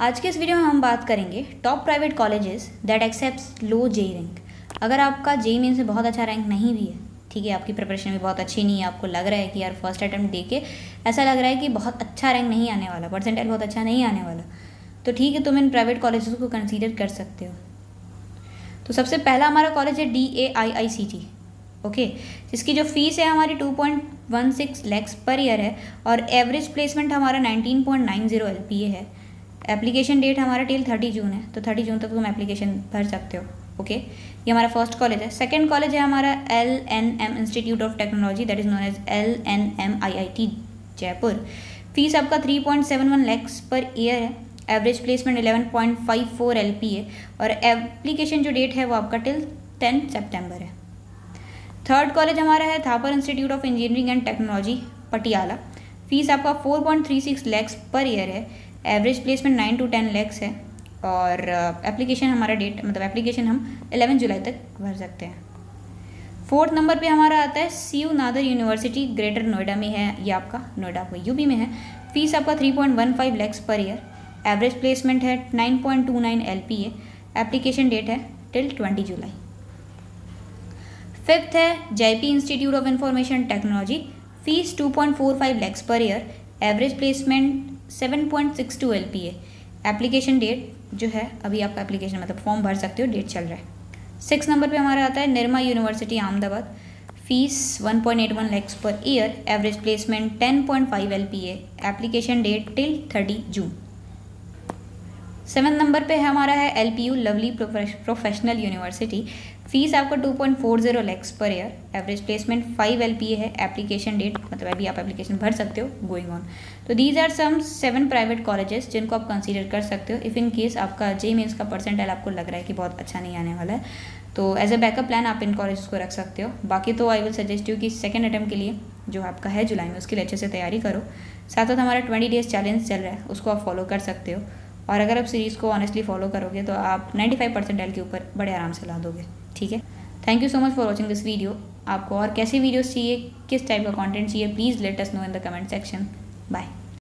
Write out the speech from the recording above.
आज के इस वीडियो में हम बात करेंगे top private colleges that accept low JEE rank अगर आपका जे मीन से बहुत अच्छा रैंक नहीं भी है, ठीक है, आपकी प्रिपरेशन भी बहुत अच्छी नहीं है, आपको लग रहा है कि यार फ़र्स्ट अटैम्प्ट दे के ऐसा लग रहा है कि बहुत अच्छा रैंक नहीं आने वाला परसेंटेज बहुत अच्छा नहीं आने वाला तो ठीक है, तुम इन प्राइवेट कॉलेजेस को कंसिडर कर सकते हो। तो सबसे पहला हमारा कॉलेज है D A I I C T okay जिसकी जो फ़ीस है हमारी two point one six lakhs per year है और एवरेज प्लेसमेंट हमारा nineteen point nine zero L P A है। एप्लीकेशन डेट हमारा टिल थर्टी जून है तो थर्टी जून तक तुम एप्लीकेशन भर सकते हो ओके ये हमारा फ़र्स्ट कॉलेज है। सेकेंड कॉलेज है हमारा L N M institute of technology that is known as L N M I I T Jaipur. Fees आपका three point seven one lakhs per year है। Average placement eleven point five four L P है, और application जो date है वो आपका till ten September है। Third college हमारा है Thapar institute of engineering and technology Patiala. Fees आपका four point three six lakhs per year है। Average placement nine to ten lakhs है। और एप्लीकेशन uh, हमारा डेट मतलब एप्लीकेशन हम एलेवन जुलाई तक भर सकते हैं। फोर्थ नंबर पे हमारा आता है C U Nadar university greater Noida में है। ये आपका नोएडा आपका यूपी में है। फ़ीस आपका three point one five lakhs per year average placement है nine point two nine L P application date है टिल ट्वेंटी जुलाई। फिफ्थ है Jaypee institute of information technology fees 2.45 lakhs per year average placement 7.62 two L P application date जो है, अभी आपका application मतलब form भर सकते हो डेट चल रहा है। सिक्स नंबर पे हमारा आता है Nirma university Ahmedabad fees 1.81 lakhs per year average placement 10.5 L P application date till 30 June seven number पे हमारा है L P U lovely professional university fees आपका two point four zero lakhs per year average placement five L P A है application date मतलब अभी आप application भर सकते हो गोइंग ऑन तो these are some seven private colleges जिनको आप कंसीडर कर सकते हो इफ़ इन केस आपका जे मीन्स का परसेंटाइल आपको लग रहा है कि बहुत अच्छा नहीं आने वाला है तो एज अ बैकअप प्लान आप इन कॉलेज को रख सकते हो. बाकी तो आई विल सजेस्ट यू कि सेकेंड अटैम्प्ट के लिए जो आपका है, जुलाई में, उसके लिए अच्छे से तैयारी करो. साथ साथ हमारा ट्वेंटी डेज़ चैलेंज चल रहा है, उसको आप फॉलो कर सकते हो. और अगर आप सीरीज़ को ऑनेस्टली फॉलो करोगे तो आप 95 एल के ऊपर बड़े आराम से ला दोगे, ठीक है? Thank you so much for watching this video आपको और कैसी वीडियोज़ चाहिए, किस टाइप का कॉन्टेंट चाहिए please let us know in the comment section bye